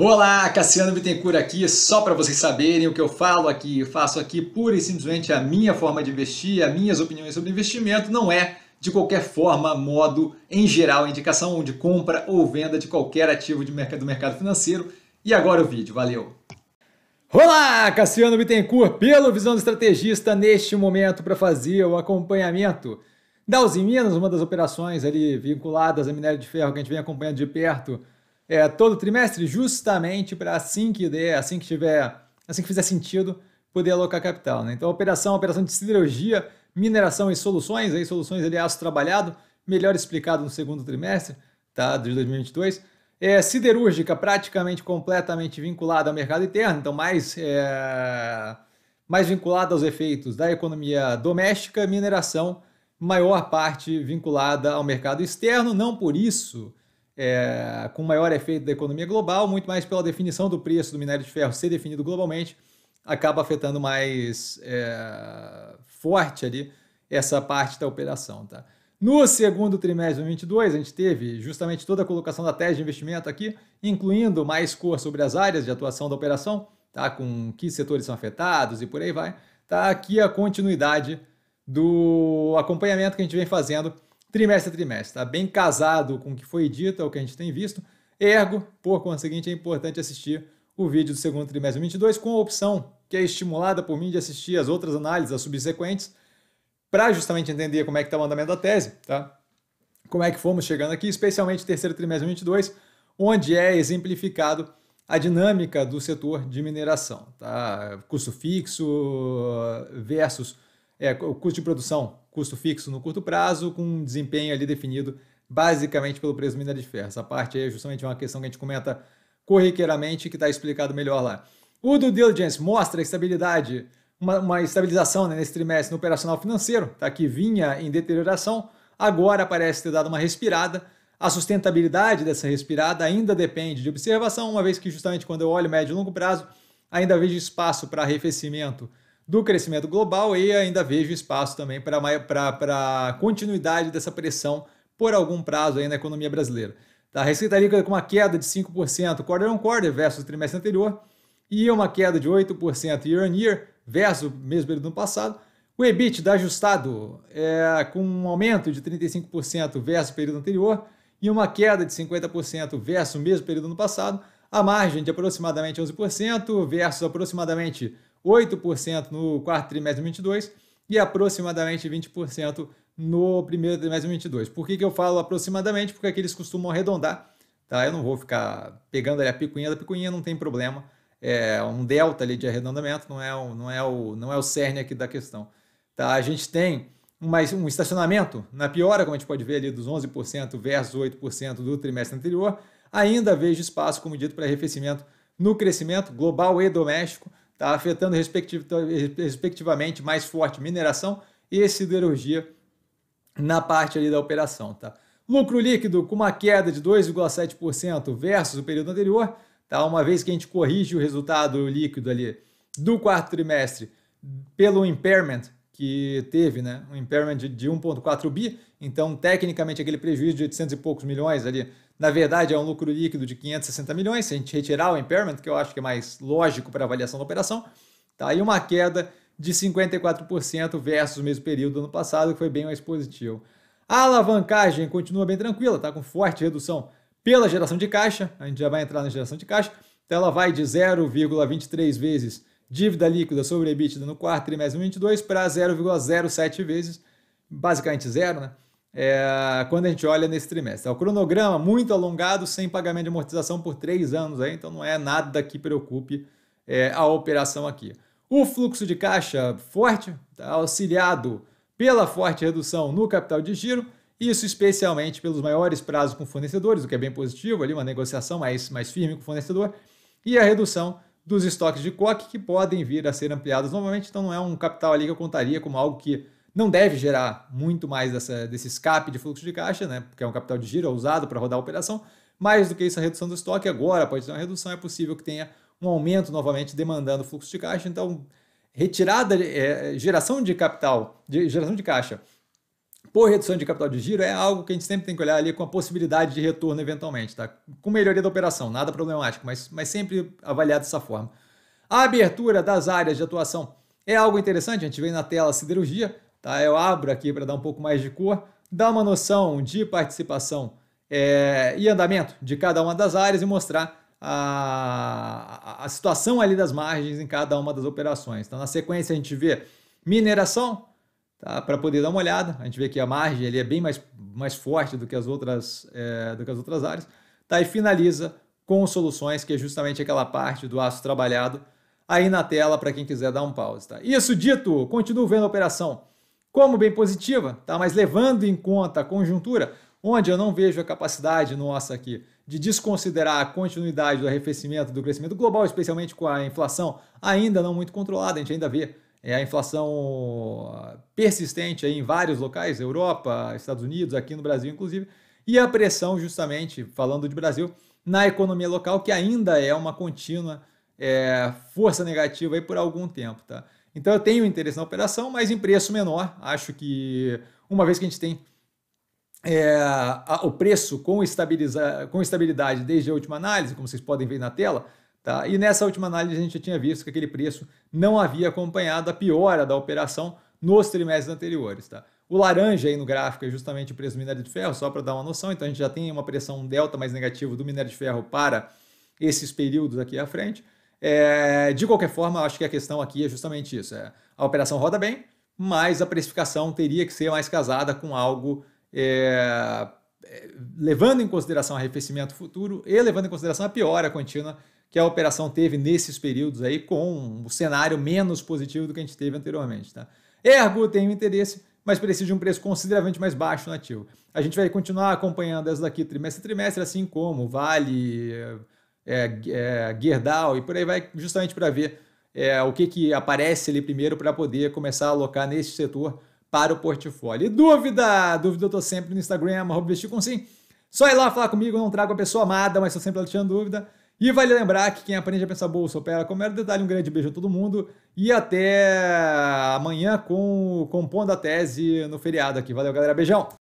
Olá, Cassiano Bittencourt aqui, só para vocês saberem o que eu falo aqui, faço aqui pura e simplesmente a minha forma de investir, as minhas opiniões sobre investimento, não é de qualquer forma, modo, em geral, indicação de compra ou venda de qualquer ativo de mercado, do mercado financeiro. E agora o vídeo, valeu! Olá, Cassiano Bittencourt, pelo Visão do Estrategista, neste momento para fazer o acompanhamento da Uzi Minas, uma das operações ali vinculadas a minério de ferro que a gente vem acompanhando de perto é, todo trimestre, justamente para assim que der, assim que tiver, assim que fizer sentido, poder alocar capital. Né? Então, operação, operação de siderurgia, mineração e soluções, aí soluções ali aço trabalhado, melhor explicado no segundo trimestre, tá, de 2022. É, siderúrgica praticamente completamente vinculada ao mercado interno, então mais, é, mais vinculada aos efeitos da economia doméstica, mineração, maior parte vinculada ao mercado externo, não por isso é, com maior efeito da economia global, muito mais pela definição do preço do minério de ferro ser definido globalmente, acaba afetando mais é, forte ali essa parte da operação. Tá? No segundo trimestre de 2022, a gente teve justamente toda a colocação da tese de investimento aqui, incluindo mais cor sobre as áreas de atuação da operação, tá? com que setores são afetados e por aí vai. Tá aqui a continuidade do acompanhamento que a gente vem fazendo trimestre a trimestre. Está bem casado com o que foi dito, é o que a gente tem visto. Ergo, por conseguinte, é importante assistir o vídeo do segundo trimestre 22 com a opção que é estimulada por mim de assistir as outras análises, as subsequentes, para justamente entender como é que está o andamento da tese, tá? Como é que fomos chegando aqui, especialmente terceiro trimestre 22, onde é exemplificado a dinâmica do setor de mineração, tá? Custo fixo versus é, o custo de produção, custo fixo no curto prazo, com um desempenho ali definido basicamente pelo preço do minério de ferro. Essa parte é justamente uma questão que a gente comenta corriqueiramente que está explicado melhor lá. O due diligence mostra a estabilidade, uma, uma estabilização né, nesse trimestre no operacional financeiro, tá, que vinha em deterioração, agora parece ter dado uma respirada. A sustentabilidade dessa respirada ainda depende de observação, uma vez que justamente quando eu olho médio e longo prazo, ainda vejo espaço para arrefecimento do crescimento global e ainda vejo espaço também para continuidade dessa pressão por algum prazo aí na economia brasileira. Tá? A receita líquida com uma queda de 5% quarter on quarter versus o trimestre anterior e uma queda de 8% year on year versus o mesmo período do ano passado. O EBITDA ajustado é, com um aumento de 35% versus o período anterior e uma queda de 50% versus o mesmo período do ano passado. A margem de aproximadamente 11% versus aproximadamente 8% no quarto trimestre de 2022 e aproximadamente 20% no primeiro trimestre de 2022. Por que, que eu falo aproximadamente? Porque aqui eles costumam arredondar, tá? Eu não vou ficar pegando ali a picuinha da picuinha, não tem problema. É um delta ali de arredondamento, não é o, não é o, não é o cerne aqui da questão. Tá? A gente tem mais um estacionamento na piora, como a gente pode ver ali, dos 11% versus 8% do trimestre anterior. Ainda vejo espaço, como dito, para arrefecimento no crescimento global e doméstico tá afetando respectivamente mais forte mineração e siderurgia na parte ali da operação. Tá? Lucro líquido com uma queda de 2,7% versus o período anterior, tá? uma vez que a gente corrige o resultado líquido ali do quarto trimestre pelo impairment que teve, né? um impairment de, de 1,4 bi, então tecnicamente aquele prejuízo de 800 e poucos milhões ali na verdade, é um lucro líquido de 560 milhões, se a gente retirar o impairment, que eu acho que é mais lógico para avaliação da operação, tá? e uma queda de 54% versus o mesmo período do ano passado, que foi bem mais positivo. A alavancagem continua bem tranquila, tá? com forte redução pela geração de caixa, a gente já vai entrar na geração de caixa, então ela vai de 0,23 vezes dívida líquida sobre EBITDA no quarto trimestre de 2022 para 0,07 vezes, basicamente zero, né? é, quando a gente olha nesse trimestre. É o cronograma muito alongado, sem pagamento de amortização por três anos, aí, então não é nada que preocupe é, a operação aqui. O fluxo de caixa forte, tá, auxiliado pela forte redução no capital de giro, isso especialmente pelos maiores prazos com fornecedores, o que é bem positivo, ali uma negociação mais, mais firme com o fornecedor, e a redução dos estoques de coque que podem vir a ser ampliados novamente, então não é um capital ali que eu contaria como algo que não deve gerar muito mais dessa, desse escape de fluxo de caixa, né? Porque é um capital de giro usado para rodar a operação. Mais do que isso, a redução do estoque agora pode ter uma redução, é possível que tenha um aumento novamente demandando fluxo de caixa. Então, retirada, é, geração de capital, de, geração de caixa por redução de capital de giro é algo que a gente sempre tem que olhar ali com a possibilidade de retorno eventualmente, tá? Com melhoria da operação, nada problemático, mas, mas sempre avaliado dessa forma. A abertura das áreas de atuação é algo interessante, a gente vem na tela siderurgia, tá? Eu abro aqui para dar um pouco mais de cor, dá uma noção de participação é, e andamento de cada uma das áreas e mostrar a, a situação ali das margens em cada uma das operações. Então, na sequência, a gente vê mineração, tá? para poder dar uma olhada. A gente vê que a margem ali é bem mais, mais forte do que as outras, é, do que as outras áreas. Tá? E finaliza com soluções, que é justamente aquela parte do aço trabalhado, aí na tela para quem quiser dar um pause. Tá? Isso dito, continuo vendo a operação como bem positiva, tá? mas levando em conta a conjuntura, onde eu não vejo a capacidade nossa aqui de desconsiderar a continuidade do arrefecimento do crescimento global, especialmente com a inflação ainda não muito controlada, a gente ainda vê é, a inflação persistente em vários locais, Europa, Estados Unidos, aqui no Brasil inclusive, e a pressão justamente, falando de Brasil, na economia local, que ainda é uma contínua é, força negativa aí por algum tempo. Tá? Então eu tenho interesse na operação, mas em preço menor. Acho que uma vez que a gente tem é, a, o preço com, com estabilidade desde a última análise, como vocês podem ver na tela, tá? e nessa última análise a gente já tinha visto que aquele preço não havia acompanhado a piora da operação nos trimestres anteriores. Tá? O laranja aí no gráfico é justamente o preço do minério de ferro, só para dar uma noção, então a gente já tem uma pressão delta mais negativa do minério de ferro para esses períodos aqui à frente. É, de qualquer forma, acho que a questão aqui é justamente isso. É, a operação roda bem, mas a precificação teria que ser mais casada com algo é, levando em consideração o arrefecimento futuro e levando em consideração a piora contínua que a operação teve nesses períodos aí, com um cenário menos positivo do que a gente teve anteriormente. Tá? Ergo tem um interesse, mas precisa de um preço consideravelmente mais baixo no ativo. A gente vai continuar acompanhando essa daqui trimestre a trimestre, assim como Vale, é, é, Gerdau e por aí vai, justamente para ver é, o que, que aparece ali primeiro para poder começar a alocar nesse setor para o portfólio. E dúvida? Dúvida eu tô sempre no Instagram, com sim. Só ir lá falar comigo, eu não trago a pessoa amada, mas estou sempre deixando dúvida. E vale lembrar que quem aprende a pensar bolsa opera como era detalhe. Um grande beijo a todo mundo e até amanhã com compondo a tese no feriado aqui. Valeu, galera. Beijão!